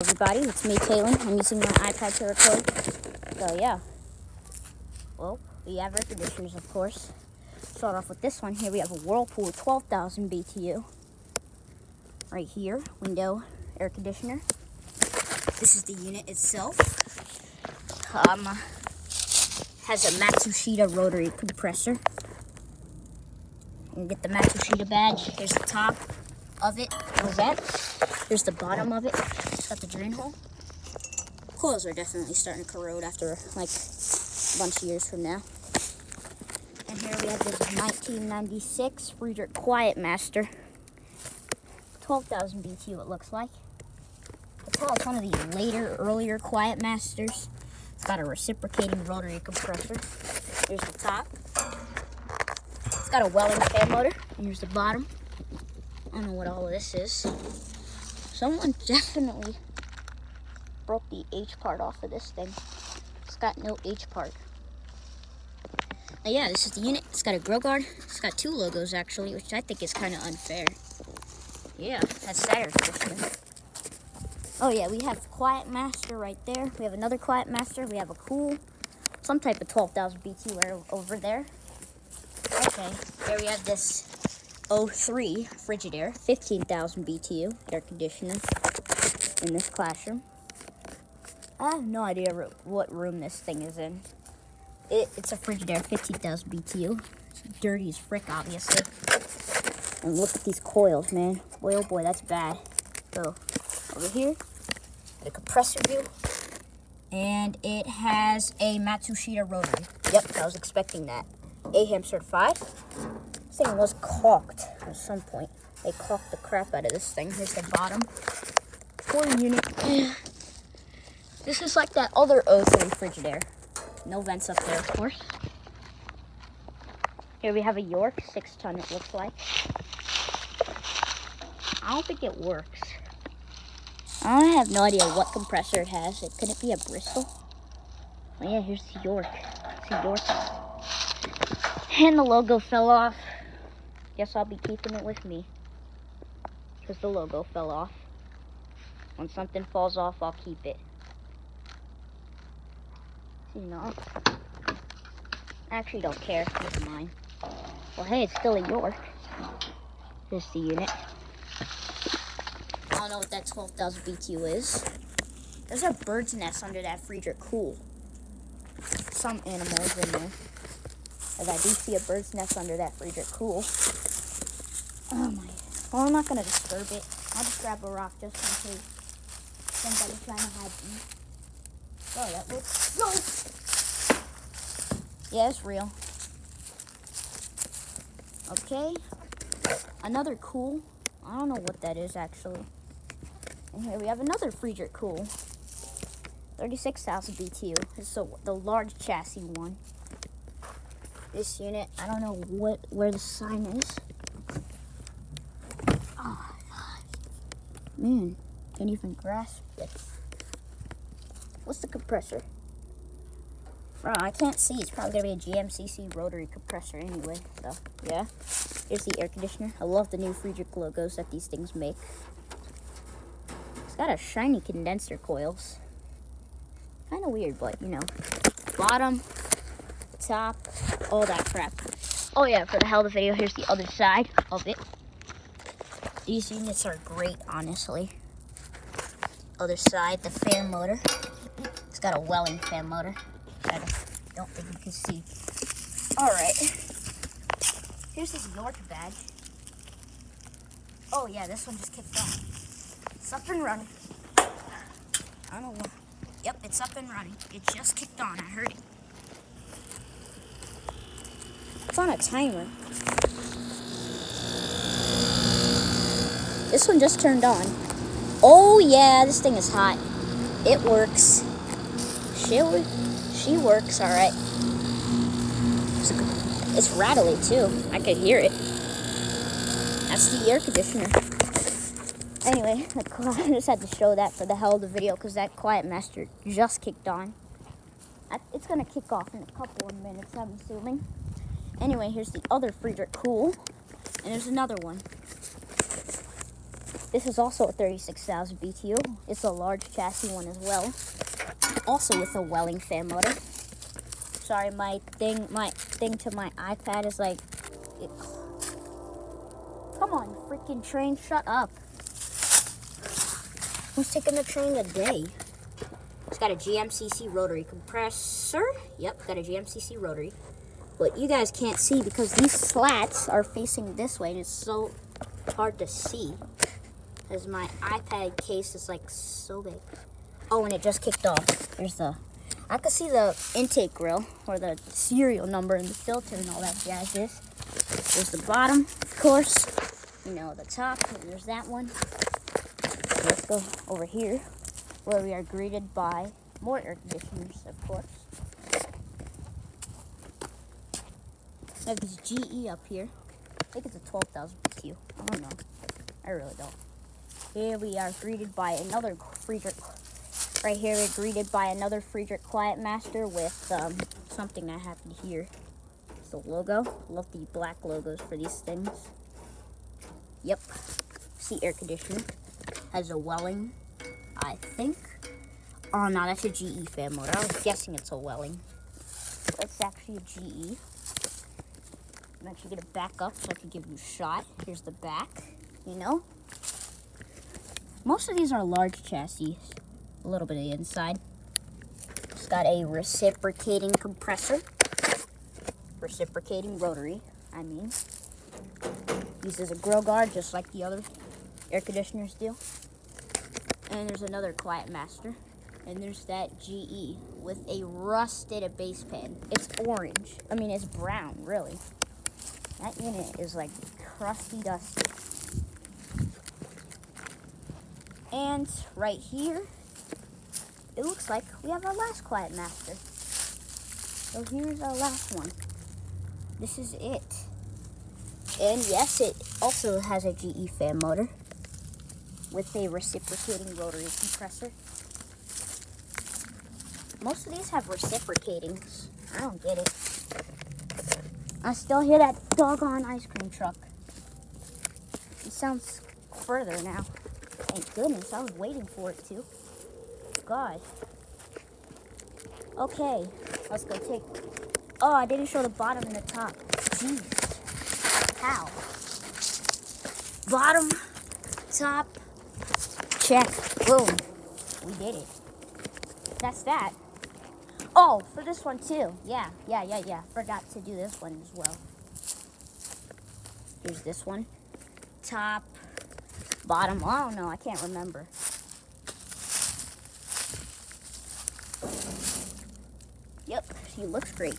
everybody, it's me, Taylen. I'm using my iPad to record. So yeah. Well, we have air conditioners, of course. Start off with this one. Here we have a Whirlpool 12,000 BTU. Right here, window air conditioner. This is the unit itself. Um, has a Matsushita rotary compressor. You get the Matsushita badge. Here's the top of it, vent. Here's the bottom of it. It's got the drain hole. Coils are definitely starting to corrode after like a bunch of years from now. And here we have this 1996 Friedrich Quiet Master. 12,000 BTU it looks like. It's one of the later, earlier Quiet Masters. It's got a reciprocating rotary compressor. Here's the top. It's got a Welling fan motor. Here's the bottom. I don't know what all of this is. Someone definitely broke the H part off of this thing. It's got no H part. Now, yeah, this is the unit. It's got a grill guard. It's got two logos, actually, which I think is kind of unfair. Yeah, that's Saturn Oh, yeah, we have Quiet Master right there. We have another Quiet Master. We have a cool, some type of 12,000 BTU over there. Okay, here we have this 03 Frigidaire, 15,000 BTU air conditioner in this classroom. I have no idea what room this thing is in. It, it's a Frigidaire, 15,000 BTU. It's dirty as frick, obviously. And look at these coils, man. Boy, oh boy, that's bad. So, over here, the compressor view. And it has a Matsushita rotary. Yep, I was expecting that. AHAM certified. This thing was caulked at some point. They caulked the crap out of this thing. Here's the bottom. Four unit. This is like that other 03 Frigidaire. No vents up there, of course. Here we have a York, six ton it looks like. I don't think it works. I have no idea what compressor it has. It could it be a Bristol? Oh yeah, here's the York. It's a York. And the logo fell off. Guess I'll be keeping it with me. Because the logo fell off. When something falls off, I'll keep it. You know. I actually don't care. It's mine. Well, hey, it's still a York. This is the unit. I don't know what that 12,000 BTU is. There's a bird's nest under that Friedrich Kühl. Some animals in there. As I do see a bird's nest under that Friedrich Kühl. Oh my. Well, I'm not going to disturb it. I'll just grab a rock just in case somebody's trying to hide me. Oh, that looks... No! Yeah, it's real. Okay. Another cool. I don't know what that is, actually. And here we have another Friedrich Kühl. 36,000 BTU. This is the large chassis one. This unit, I don't know what where the sign is. Oh, Man, can't even grasp this. What's the compressor? Bro, I can't see. It's probably to be a GMCC rotary compressor anyway. So, yeah. Here's the air conditioner. I love the new Friedrich logos that these things make. It's got a shiny condenser coils. Kind of weird, but, you know. Bottom, top, all that crap. Oh, yeah, for the hell of the video, here's the other side of it. These units are great, honestly. Other side, the fan motor. It's got a Welling fan motor. I don't think you can see. All right. Here's this York badge. Oh yeah, this one just kicked off. It's up and running. I don't know. Yep, it's up and running. It just kicked on. I heard it. On a timer. This one just turned on. Oh yeah, this thing is hot. It works. She, she works all right. It's rattly too. I could hear it. That's the air conditioner. Anyway, I just had to show that for the hell of the video because that Quiet Master just kicked on. It's going to kick off in a couple of minutes, I'm assuming. Anyway, here's the other Friedrich Kühl. And there's another one. This is also a 36,000 BTU. It's a large chassis one as well. Also with a Welling fan motor. Sorry, my thing, my thing to my iPad is like, it, come on, freaking train, shut up. Who's taking the train today? It's got a GMCC rotary compressor. Yep, got a GMCC rotary. But you guys can't see because these slats are facing this way and it's so hard to see. Because my iPad case is like so big. Oh, and it just kicked off. There's the, I can see the intake grill or the serial number and the filter and all that jazz is. There's the bottom, of course. You know, the top, and there's that one. Let's go over here where we are greeted by more air conditioners, of course. We have this GE up here. I think it's a 12,000 BTU. I don't know. I really don't. Here we are greeted by another Friedrich. Right here we're greeted by another Friedrich Quiet Master with um, something that happened here. It's the logo. Love the black logos for these things. Yep. See air conditioner. Has a Welling, I think. Oh no, that's a GE fan motor. I was guessing it's a Welling. It's actually a GE. I'm actually gonna back up so I can give you a shot. Here's the back, you know? Most of these are large chassis. A little bit of the inside. It's got a reciprocating compressor. Reciprocating rotary, I mean. Uses a grill guard just like the other air conditioners do. And there's another Quiet Master. And there's that GE with a rusted base pan. It's orange. I mean, it's brown, really. That unit is like crusty dusty. And right here, it looks like we have our last Quiet Master. So here's our last one. This is it. And yes, it also has a GE fan motor with a reciprocating rotary compressor. Most of these have reciprocating. I don't get it. I still hear that doggone ice cream truck. It sounds further now. Thank goodness, I was waiting for it to. God. Okay, let's go take... Oh, I didn't show the bottom and the top. Jeez. How? Bottom, top, check, boom. We did it. That's that. Oh, for this one too. Yeah, yeah, yeah, yeah. Forgot to do this one as well. Here's this one. Top, bottom. Oh no, I can't remember. Yep, she looks great.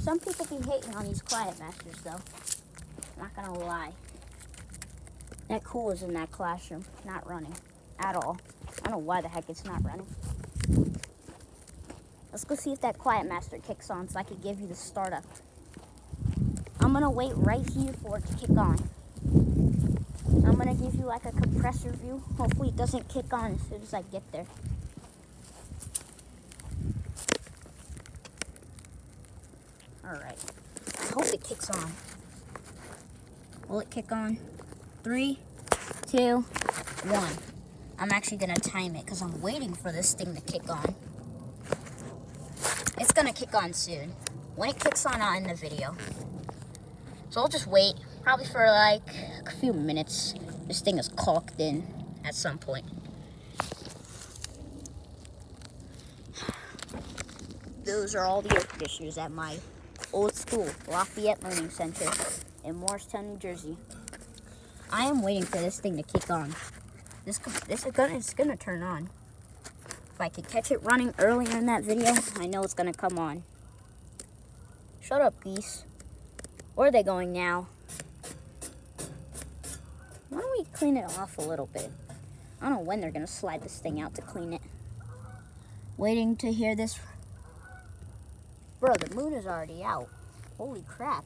Some people be hating on these quiet masters though. Not gonna lie. That cool is in that classroom, not running at all. I don't know why the heck it's not running. Let's go see if that Quiet Master kicks on so I can give you the startup. I'm gonna wait right here for it to kick on. I'm gonna give you like a compressor view. Hopefully it doesn't kick on as soon as I get there. Alright. I hope it kicks on. Will it kick on? Three, two, one. I'm actually gonna time it because I'm waiting for this thing to kick on. Gonna kick on soon. When it kicks on, I'll end the video. So I'll just wait, probably for like a few minutes. This thing is caulked in at some point. Those are all the air conditioners at my old school, Lafayette Learning Center in Morristown, New Jersey. I am waiting for this thing to kick on. This this is gonna it's gonna turn on. If I could catch it running earlier in that video, I know it's gonna come on. Shut up, geese. Where are they going now? Why don't we clean it off a little bit? I don't know when they're gonna slide this thing out to clean it. Waiting to hear this. Bro, the moon is already out. Holy crap.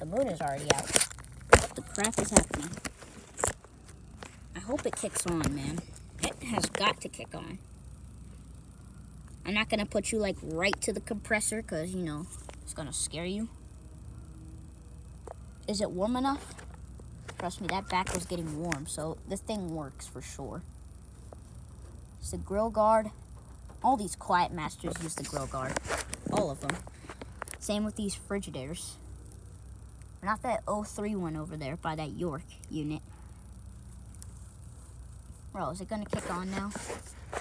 The moon is already out. What the crap is happening? I hope it kicks on, man. It has got to kick on. I'm not going to put you like right to the compressor because, you know, it's going to scare you. Is it warm enough? Trust me, that back was getting warm, so this thing works for sure. It's the grill guard. All these Quiet Masters use the grill guard. All of them. Same with these Frigidaires. Not that 03 one over there by that York unit. Bro, is it gonna kick on now?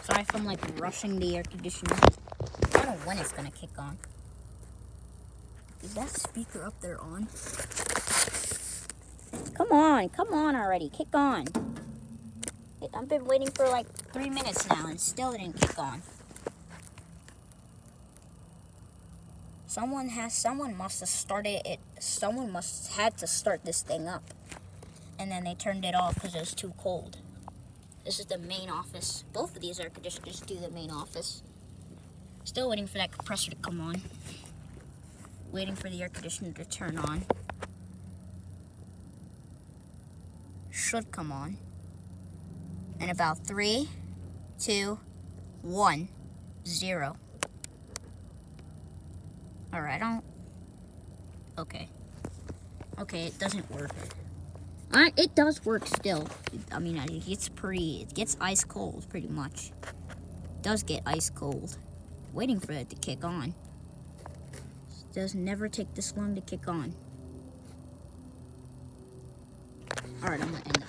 Sorry if I'm like rushing the air conditioner. I don't know when it's gonna kick on. Is that speaker up there on? Come on, come on already, kick on. I've been waiting for like three minutes now and still it didn't kick on. Someone has, someone must have started it, someone must had to start this thing up. And then they turned it off because it was too cold. This is the main office. Both of these air conditioners do the main office. Still waiting for that compressor to come on. Waiting for the air conditioner to turn on. Should come on. In about three, two, one, zero. Alright, I don't... Okay. Okay, it doesn't work. It does work still. I mean, it gets pretty, it gets ice cold pretty much. It does get ice cold. Waiting for it to kick on. It does never take this long to kick on. Alright, I'm gonna end